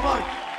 Come.